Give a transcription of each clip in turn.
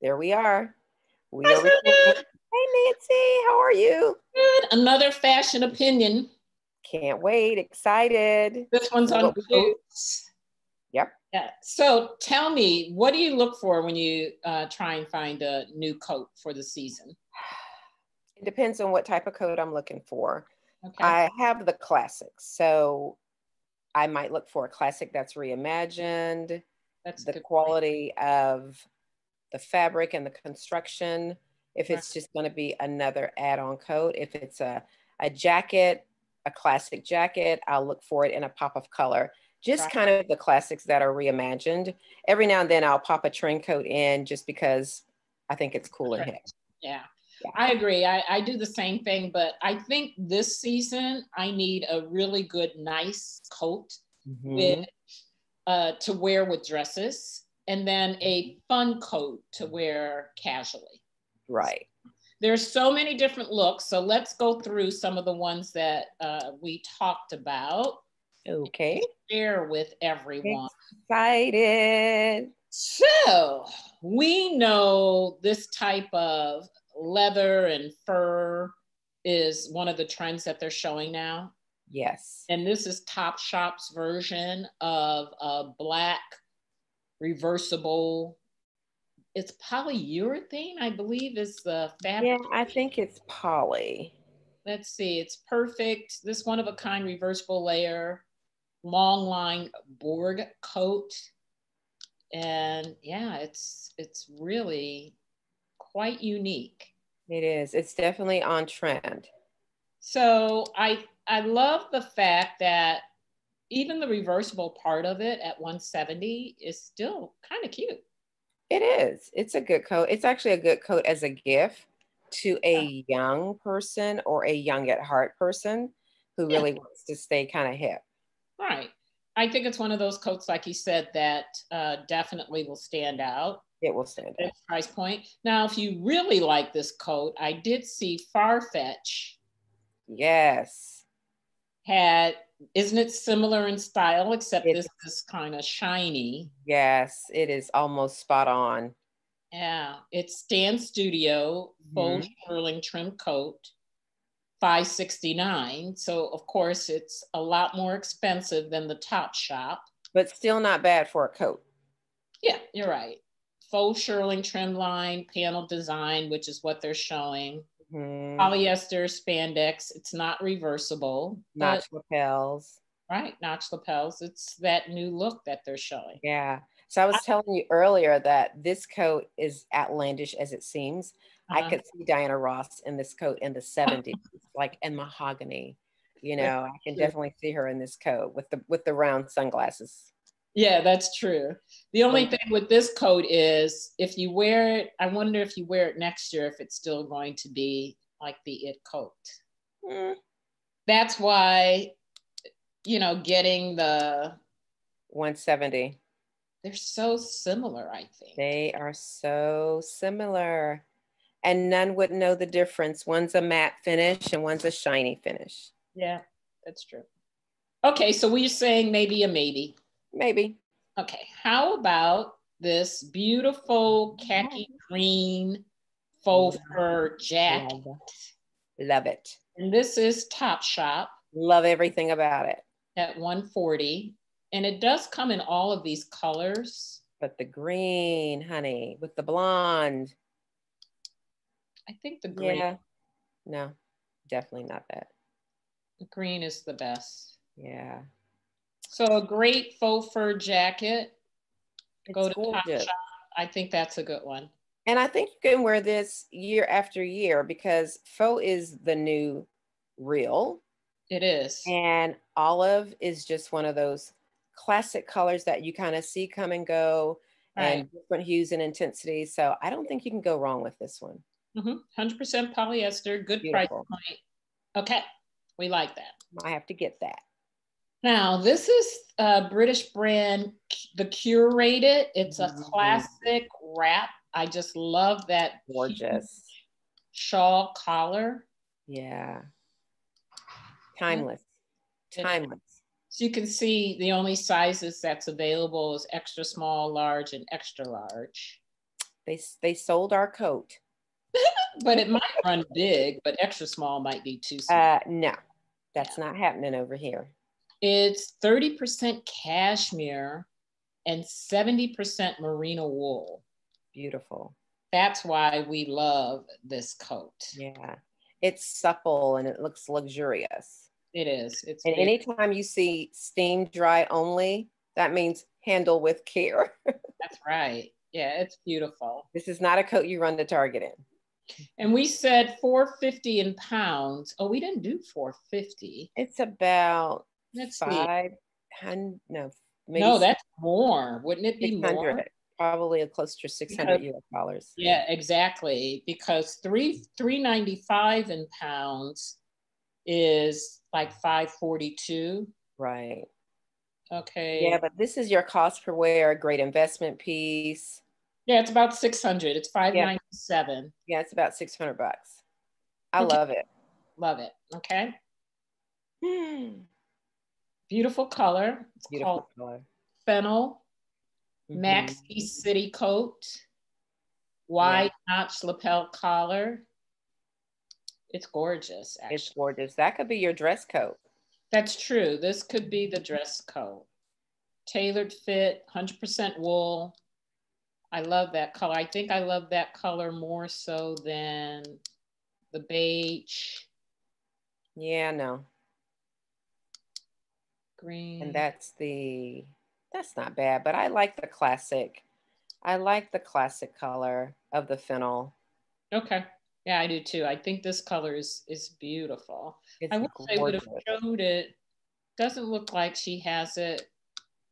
There we are. We are recording. Hey, Nancy, how are you? Good. Another fashion opinion. Can't wait. Excited. This one's on boots. Yep. Yeah. So tell me, what do you look for when you uh, try and find a new coat for the season? It depends on what type of coat I'm looking for. Okay. I have the classics. So I might look for a classic that's reimagined, That's the quality of the fabric and the construction. If it's just going to be another add-on coat, if it's a, a jacket, a classic jacket, I'll look for it in a pop of color. Just Right. kind of the classics that are reimagined. Every now and then I'll pop a trend coat in just because I think it's cool and hip. Yeah. Yeah. I agree. I, I do the same thing, but I think this season I need a really good, nice coat Mhm. with uh, to wear with dresses, and then a fun coat to wear casually. Right. There's so many different looks, so let's go through some of the ones that uh, we talked about. Okay. Share with everyone. Excited. So we know this type of leather and fur is one of the trends that they're showing now. Yes. And this is Topshop's version of a black reversible. It's polyurethane, I believe, is the fabric. Yeah, I think it's Polly. Let's see, it's perfect. This one of a kind reversible layer, long line board coat. And yeah, it's it's really quite unique. It is. It's definitely on trend. So I I love the fact that even the reversible part of it at 170 is still kind of cute. It is. It's a good coat. It's actually a good coat as a gift to a young person or a young at heart person who Yeah. really wants to stay kind of hip. Right. I think it's one of those coats, like you said, that uh, definitely will stand out. It will stand out. This price point. Now, if you really like this coat, I did see Farfetch Yes. had, isn't it similar in style, except It this is kind of shiny. Yes. It is almost spot on. Yeah, it's Stand Studio faux Mhm. shearling trim coat, 569. So of course it's a lot more expensive than the Topshop. But still not bad for a coat. Yeah, you're right. Faux shearling trim line, panel design, which is what they're showing. Mhm. Polyester spandex. It's not reversible. but- Notch lapels. right, notch lapels. It's that new look that they're showing. Yeah. So I was telling you earlier that this coat is outlandish as it seems. I Uh-huh. could see Diana Ross in this coat in the 70s, like in mahogany. You know, I can definitely see her in this coat with the with the round sunglasses. Yeah, that's true. The only thing with this coat is if you wear it, I wonder if you wear it next year, if it's still going to be like the it coat. Mm, That's why, you know, getting the, 170. they're so similar, I think. They are so similar. And none would know the difference. One's a matte finish and one's a shiny finish. Yeah, that's true. Okay, so we're saying maybe a maybe. Maybe. Okay, how about this beautiful khaki green faux fur jacket? Love, love it. And this is Topshop. Love everything about it. at 140 and it does come in all of these colors But the green, honey, with the blonde. i think the green Yeah. No, definitely not that. the green is the best Yeah. So a great faux fur jacket go It's to top gorgeous. shop i think that's a good one And I think you can wear this year after year because faux is the new real. it is And olive is just one of those classic colors that you kind of see come and go right and different hues and intensities. So I don't think you can go wrong with this one. Mhm. 100% polyester good price Beautiful. point okay we like that I have to get that. Now this is a british brand the curated it's a Mhm. classic wrap i just love that Gorgeous. shawl collar Yeah. Timeless. Timeless. So you can see the only sizes that's available is extra small, large, and extra large. They they sold our coat. but it might run big, but extra small might be too small. Uh, no, that's not happening over here. It's 30% cashmere and 70% merino wool. Beautiful. That's why we love this coat. Yeah. It's supple and it looks luxurious. It is. It's and anytime you see steam dry only, that means handle with care. That's right. Yeah, it's beautiful. This is not a coat you run to Target in. And we said 450 in pounds. Oh, we didn't do 450. It's about Let's five hundred. No, maybe no, that's more. Wouldn't it be more? Probably close to 600 US dollars. Yeah, exactly. Because three 395 in pounds is like 542. Right. Okay. Yeah, but this is your cost per wear, great investment piece. Yeah, it's about 600. It's 597. Yeah, yeah it's about 600 bucks. I okay. love it. Love it. Okay. Hmm. Beautiful color. It's Beautiful color. Fennel, mm-hmm. Maxi City coat, wide yeah. notch lapel collar. It's gorgeous. Actually. It's gorgeous. That could be your dress coat. That's true. This could be the dress coat. Tailored fit, 100% wool. I love that color. I think I love that color more so than the beige. Yeah, no. Green. And that's the, that's not bad, but I like the classic. I like the classic color of the fennel. Okay. Yeah, I do too. I think this color is is beautiful. It's I wish they would have showed it. Doesn't look like she has it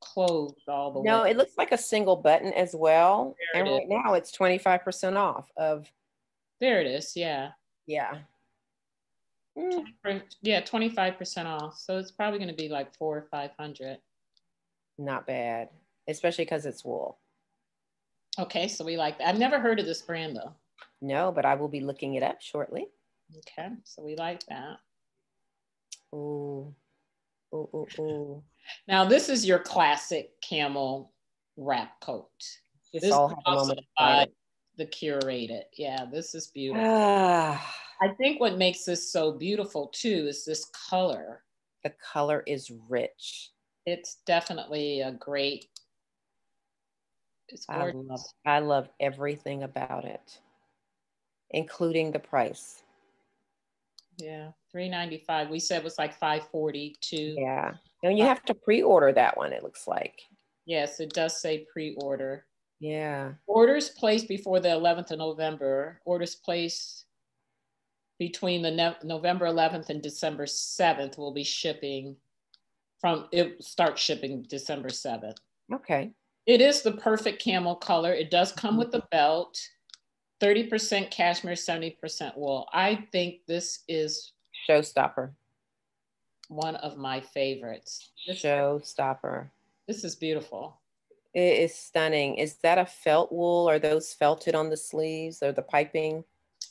closed all the no, way. No, it looks like a single button as well. There and right now it's 25% off of There it is. Yeah. Yeah. Mm. Yeah, 25% off. So it's probably going to be like 4 or 500. Not bad, especially because it's wool. Okay, so we like that. I've never heard of this brand though. No, but I will be looking it up shortly. Okay, so we like that. Ooh, ooh, ooh, ooh. Now this is your classic camel wrap coat. Just this all have a the curated. Yeah, this is beautiful. I think what makes this so beautiful too is this color. The color is rich. It's definitely a great. It's I love, I love everything about it including the price. Yeah, 395. We said it was like 542. Yeah. And you have to pre-order that one, it looks like. Yes, it does say pre-order. Yeah. Orders placed before the 11th of November. Orders placed between the ne- November 11th and December 7th we'll be shipping from it starts shipping December 7th. Okay. It is the perfect camel color. It does come with the belt. 30% cashmere, 70% wool. I think this is showstopper. One of my favorites. This, showstopper. This is beautiful. It is stunning. Is that a felt wool? Are those felted on the sleeves or the piping?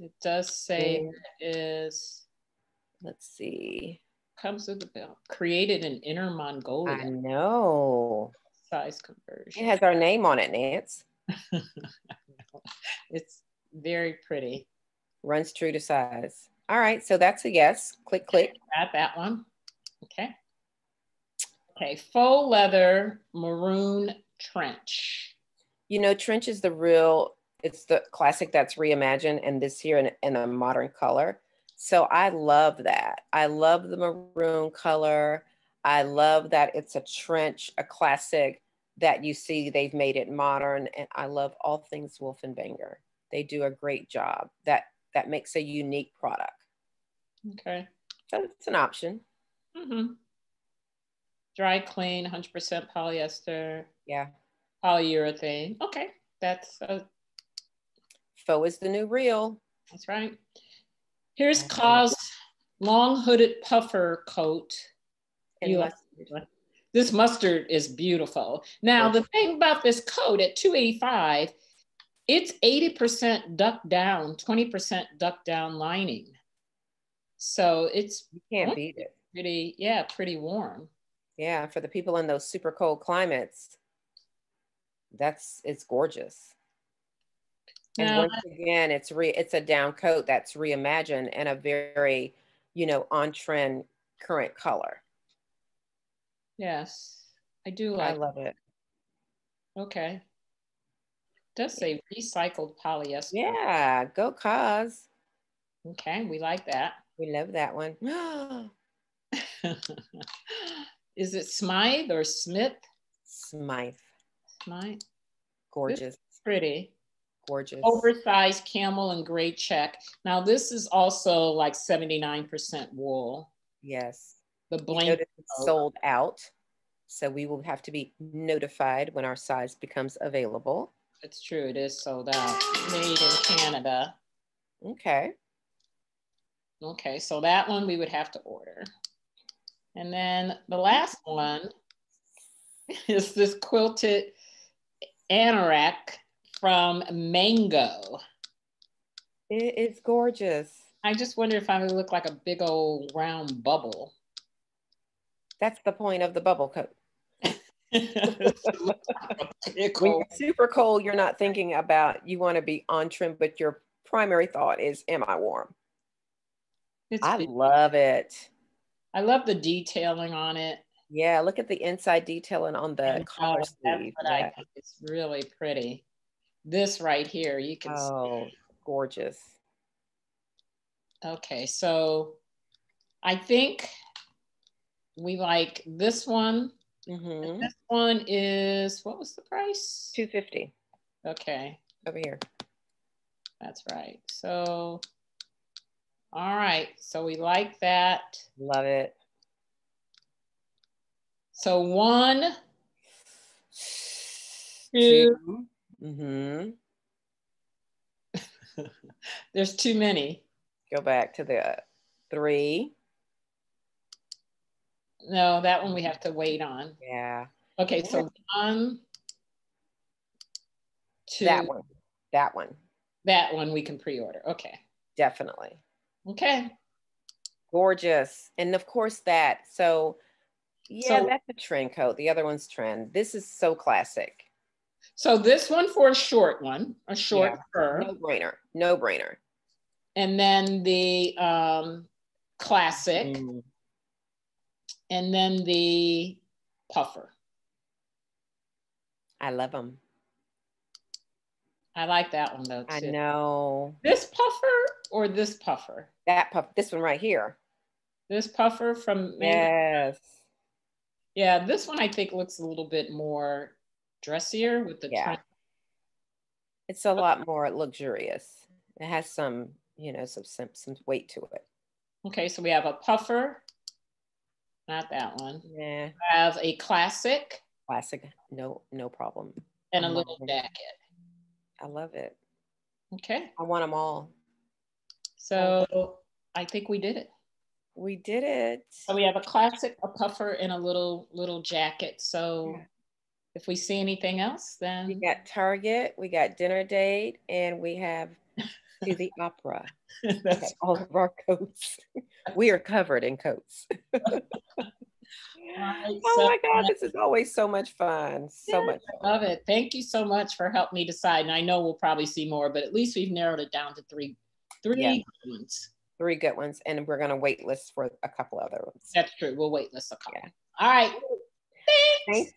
It does say it is. Let's see. Comes with the belt. Created in Inner Mongolia. I know. Size conversion. It has our name on it, Nance. it's very pretty. Runs true to size. All right, so that's a yes. Click, click. Add that one. Okay. Okay, faux leather maroon trench. You know, trench is the real, it's the classic that's reimagined and this here in, in a modern color. So I love that. I love the maroon color. I love that it's a trench, a classic that you see they've made it modern. And I love all things Wolf and Badger. They do a great job. That that makes a unique product. Okay. So it's an option. Mm-hmm. Dry clean, 100% polyester. Yeah. Polyurethane. Okay. That's a... Faux is the new real. That's right. Here's Cause long hooded puffer coat. This mustard is beautiful. Now, the thing about this coat at 285 it's 80% duck down, 20% duck down lining. So it's you can't beat it. Pretty, yeah, pretty warm. Yeah, for the people in those super cold climates, that's it's gorgeous. And Now, once again, it's re it's a down coat that's reimagined and a very, you know, on trend current color. yes, I do like I love it. okay. Does say recycled polyester. Yeah, go cause. Okay, we like that. We love that one. Is it Smythe or Smith? Smythe. Smythe, Gorgeous. pretty. Gorgeous. Oversized camel and gray check. Now this is also like 79% wool. Yes. The blanket, sold out. So we will have to be notified when our size becomes available. it's true, it is sold out. Made in Canada. Okay. Okay, so that one we would have to order. And then the last one is this quilted anorak from Mango. It is gorgeous. I just wonder if I would look like a big old round bubble. That's the point of the bubble coat. When you're super cold, you're not thinking about you want to be on trim, but your primary thought is, am I warm? It's I big. love it. I love the detailing on it. Yeah, look at the inside detailing on the And, uh, collar that's sleeve. Yeah. think is really pretty. This right here, you can see. Oh, gorgeous. Okay, so I think we like this one. Mm-hmm. This one is, what was the price? 250 Okay, over here. that's right. So, all right, so we like that. Love it. So one, Two. two, Mm-hmm. there's too many. Go back to the three. No, that one we have to wait on. Yeah. Okay, so one, two, That one. That one. that one we can pre-order. Okay, Definitely. okay. Gorgeous. And of course that. So yeah, So- that's a trend coat. The other one's trend. This is so classic. So this one for a short one, a short Yeah. fur, No brainer. No brainer. and then the um, classic, Mm. and then the puffer. I love them. I like that one though Too. I know. This puffer or this puffer? That puff, this one right here. This puffer from Mango- Yes. yeah. This one I think looks a little bit more dressier with the Yeah. It's a lot more luxurious. It has some, you know, some some, some weight to it. Okay, so we have a puffer, not that one. Yeah. We have a classic Classic. No, no problem. and a little it. jacket. I love it. Okay, I want them all. so I think we did it. We did it. So we have a classic, a puffer, and a little little jacket. So Yeah. If we see anything else, then We got Target, we got dinner date, and we have to the opera. Okay, that's all of our coats. we are covered in coats. right. Oh So my God, this is always so much fun. So Yeah, much I fun. love it. Thank you so much for helping me decide. And I know we'll probably see more, but at least we've narrowed it down to three, three Yeah. ones. Three good ones. And we're going to wait list for a couple other ones. That's true. We'll wait list a couple. Yeah. All right. Thanks.